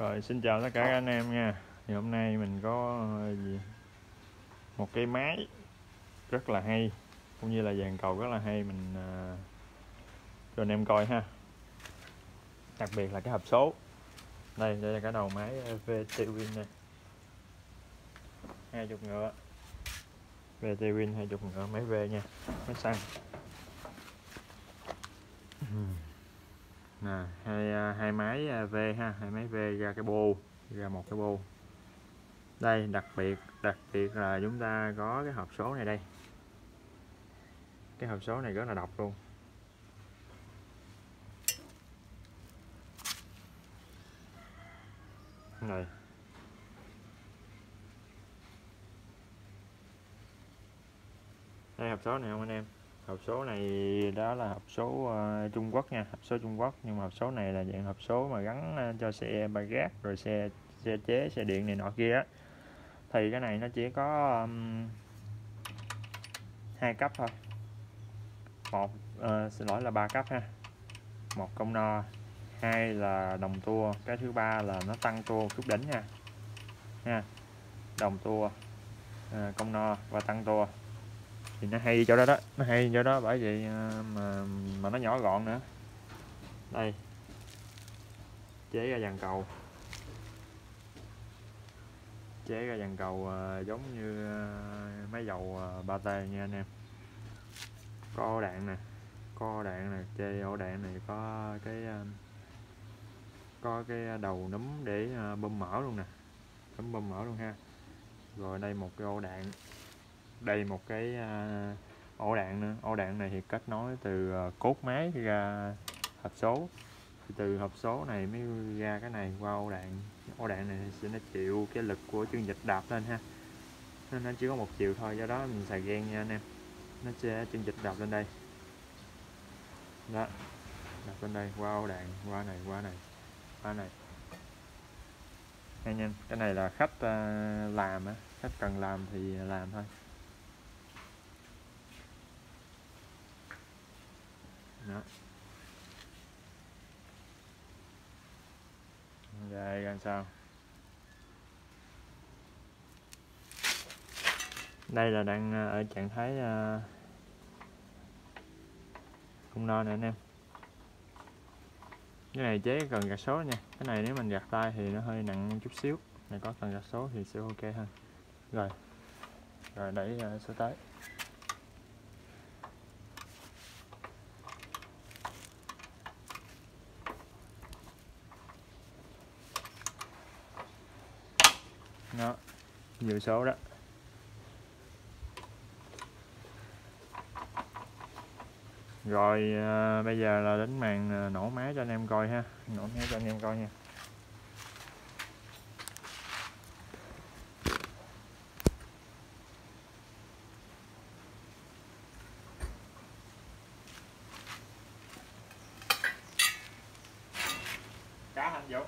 Rồi xin chào tất cả các anh em nha. Thì hôm nay mình có ờ, gì? một cái máy rất là hay cũng như là dàn cầu rất là hay mình uh, cho anh em coi ha. Đặc biệt là cái hộp số. Đây đây là cái đầu máy ờ, VT Win này hai chục ngựa. VT Win hai chục ngựa máy V nha máy xăng. Ừ nè, hai à, hai máy à, V ha, hai máy V ra cái bô, ra một cái bô. Đây, đặc biệt đặc biệt là chúng ta có cái hộp số này đây. Cái hộp số này rất là độc luôn. Này đây, hộp số này không anh em? Hộp số này đó là hộp số uh, Trung Quốc nha hộp số Trung Quốc. Nhưng mà hộp số này là dạng hộp số mà gắn uh, cho xe ba gác rồi xe xe chế xe điện này nọ kia thì cái này nó chỉ có um, hai cấp thôi. Một uh, xin lỗi là ba cấp ha. Một công no hai là đồng tua cái thứ ba là nó tăng tua chút đỉnh nha. Ha đồng tua uh, công no và tăng tua thì nó hay chỗ đó đó nó hay chỗ đó bởi vậy ờ, mà mà nó nhỏ gọn nữa. Đây. Chế ra dàn cầu. Chế ra dàn cầu uh, giống như ờ, uh, máy dầu uh, ba t nha anh em. Có ổ đạn nè có ổ đạn nè chơi ổ đạn này có cái uh, có cái đầu núm để uh, bơm mở luôn nè. Bấm bơm mở luôn ha. Rồi đây một cái ổ đạn đây một cái à, ổ đạn nữa. Ổ đạn này thì kết nối từ à, cốt máy ra hộp số. Thì từ hộp số này mới ra cái này qua ổ đạn. Ổ đạn này sẽ nó chịu cái lực của chương dịch đạp lên ha. Nên nó chỉ có một chiều thôi, do đó mình xài ghen nha anh em. Nó sẽ chương dịch đạp lên đây. Đó. Đạp lên đây, qua ổ đạn, qua này qua này qua này. Anh em cái này là khách à, làm á. Khách cần làm thì làm thôi. Đó. Đây làm sao. Đây là đang ờ, ở trạng thái ờ, không no nè anh em. Cái này chế cần gạt số nha. Cái này nếu mình gạt tay thì nó hơi nặng chút xíu. Này có cần gạt số thì sẽ ok hơn. Rồi. Rồi đẩy ờ, số tới. Đó nhiều số đó. Rồi à, bây giờ là đến màn ờ, nổ máy cho anh em coi ha. Nổ máy cho anh em coi nha. Cá hành dụng